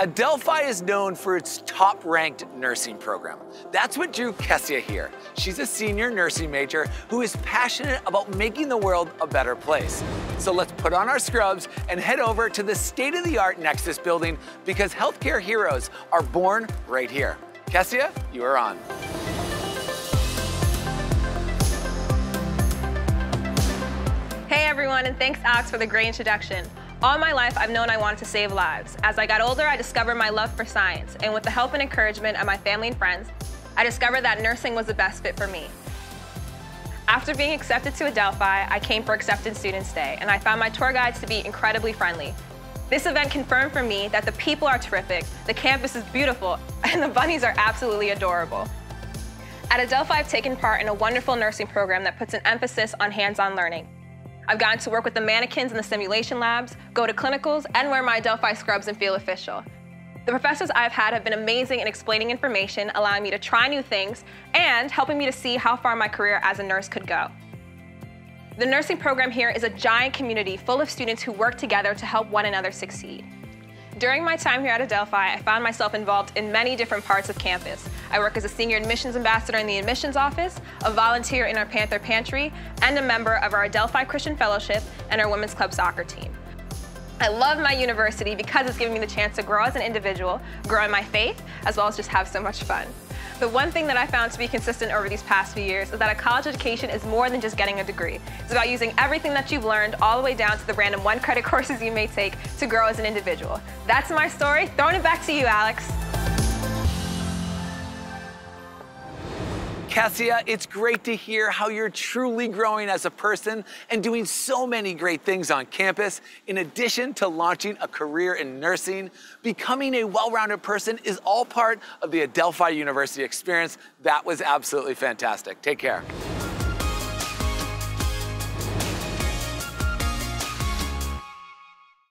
Adelphi is known for its top-ranked nursing program. That's what drew Kezia here. She's a senior nursing major who is passionate about making the world a better place. So let's put on our scrubs and head over to the state-of-the-art Nexus building because healthcare heroes are born right here. Kezia, you are on. Hey everyone, and thanks Alex for the great introduction. All my life, I've known I wanted to save lives. As I got older, I discovered my love for science, and with the help and encouragement of my family and friends, I discovered that nursing was the best fit for me. After being accepted to Adelphi, I came for Acceptance Students Day, and I found my tour guides to be incredibly friendly. This event confirmed for me that the people are terrific, the campus is beautiful, and the bunnies are absolutely adorable. At Adelphi, I've taken part in a wonderful nursing program that puts an emphasis on hands-on learning. I've gotten to work with the mannequins in the simulation labs, go to clinicals, and wear my Delphi scrubs and feel official. The professors I've had have been amazing in explaining information, allowing me to try new things, and helping me to see how far my career as a nurse could go. The nursing program here is a giant community full of students who work together to help one another succeed. During my time here at Adelphi, I found myself involved in many different parts of campus. I work as a senior admissions ambassador in the admissions office, a volunteer in our Panther Pantry, and a member of our Adelphi Christian Fellowship and our Women's Club soccer team. I love my university because it's given me the chance to grow as an individual, grow in my faith, as well as just have so much fun. The one thing that I found to be consistent over these past few years is that a college education is more than just getting a degree. It's about using everything that you've learned all the way down to the random one credit courses you may take to grow as an individual. That's my story. Throwing it back to you, Alex. Kezia, it's great to hear how you're truly growing as a person and doing so many great things on campus. In addition to launching a career in nursing, becoming a well-rounded person is all part of the Adelphi University experience. That was absolutely fantastic. Take care.